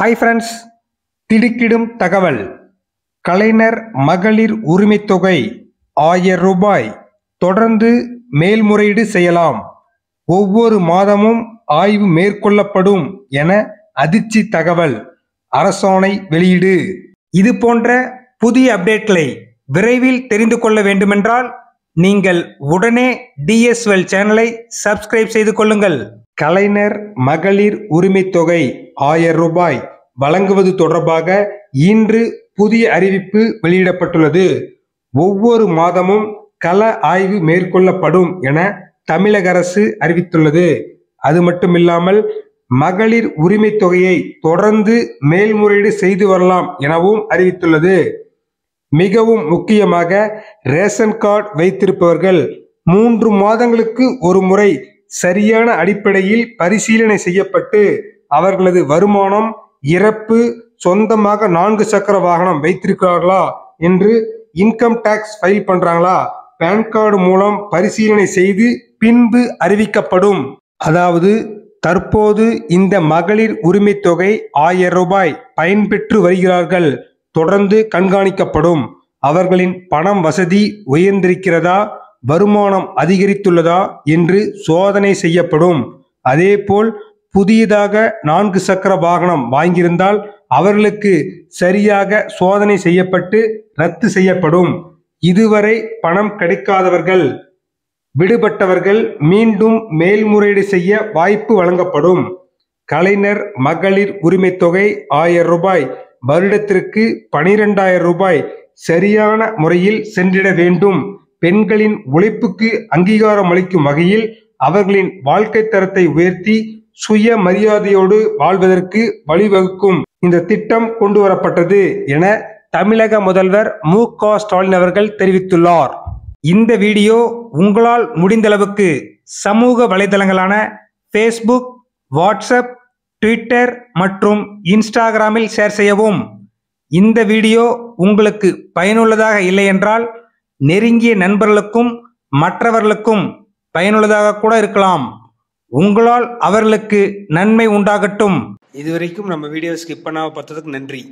Hi friends திடுக்கிடும் தகவல். கலைஞர் மகளிர் உரிமைத் தொகை ஆயிரம் ரூபாய். தொடர்ந்து மேல்முறையீடு செய்யலாம். ஒவ்வொரு மாதமும் ஆய்வு மேற்கொள்ளப்படும் என அதிர்ச்சி தகவல். அரசாணை வெளியீடு. இது போன்ற புதிய அப்டேட்களை விரைவில் தெரிந்து கொள்ள வேண்டுமென்றால் நீங்கள் உடனே டிஎஸ்எல் சேனலை சப்ஸ்கிரைப் செய்து கொள்ளுங்கள். கலைஞர் மகளிர் உரிமைத் தொகை ஆயிரம் ரூபாய் வழங்குவது தொடர்பாக இன்று புதிய அறிவிப்பு வெளியிடப்பட்டுள்ளது. ஒவ்வொரு மாதமும் கள ஆய்வு மேற்கொள்ளப்படும் என தமிழக அரசு அறிவித்துள்ளது. அது மட்டுமில்லாமல் மகளிர் உரிமைத் தொகையை தொடர்ந்து மேல்முறையீடு செய்து வரலாம் எனவும் அறிவித்துள்ளது. மிகவும் முக்கியமாக ரேஷன் கார்டு வைத்திருப்பவர்கள் மூன்று மாதங்களுக்கு ஒரு முறை சரியான அடிப்படையில் பரிசீலனை செய்யப்பட்டு அவர்களது வருமானம் இறப்பு சொந்தமாக நான்கு சக்கர வாகனம் வைத்திருக்கிறார்களா என்று இன்கம் டேக்ஸ் ஃபைல் பண்றாங்களா? பேன் கார்டு மூலம் பரிசீலனை செய்து பின்பு அறிவிக்கப்படும். அதாவது தற்போது இந்த மகளிர் உரிமைத் தொகை ஆயிரம் ரூபாய் பயன்பெற்று வருகிறார்கள். தொடர்ந்து கண்காணிக்கப்படும். அவர்களின் பணம் வசதி உயர்ந்திருக்கிறதா? வருமானம் அதிகரித்துள்ளதா என்று சோதனை செய்யப்படும். அதேபோல் புதியதாக நான்கு சக்கர வாகனம் வாங்கியிருந்தால் அவர்களுக்கு சரியாக சோதனை செய்யப்பட்டு ரத்து செய்யப்படும். இதுவரை பணம் கிடைக்காதவர்கள் விடுபட்டவர்கள் மீண்டும் மேல்முறையீடு செய்ய வாய்ப்பு வழங்கப்படும். கலைஞர் மகளிர் உரிமைத் தொகை ஆயிரம் ரூபாய் வருடத்திற்கு பனிரெண்டாயிரம் ரூபாய் சரியான முறையில் சென்றிட வேண்டும். பெண்களின் உழைப்புக்கு அங்கீகாரம் அளிக்கும் வகையில் அவர்களின் வாழ்க்கை தரத்தை உயர்த்தி சுய மரியாதையோடு வாழ்வதற்கு வழிவகுக்கும் இந்த திட்டம் கொண்டு வரப்பட்டது என தமிழக முதல்வர் மு. க. ஸ்டாலின் அவர்கள் தெரிவித்துள்ளார். இந்த வீடியோ உங்களால் முடிந்தளவுக்கு சமூக வலைதளங்களான ஃபேஸ்புக் வாட்ஸ்அப் ட்விட்டர் மற்றும் இன்ஸ்டாகிராமில் ஷேர் செய்யவும். இந்த வீடியோ உங்களுக்கு பயனுள்ளதாக இல்லை என்றால் நெருங்கிய நண்பர்களுக்கும் மற்றவர்களுக்கும் பயனுள்ளதாக கூட இருக்கலாம். உங்களால் அவர்களுக்கு நன்மை உண்டாகட்டும். இதுவரைக்கும் நம்ம வீடியோ ஸ்கிப் பண்ணாம பார்த்ததுக்கு நன்றி.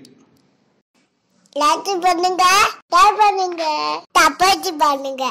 லைக் பண்ணுங்க ஷேர் பண்ணுங்க பண்ணுங்க